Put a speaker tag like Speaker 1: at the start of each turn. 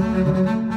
Speaker 1: Música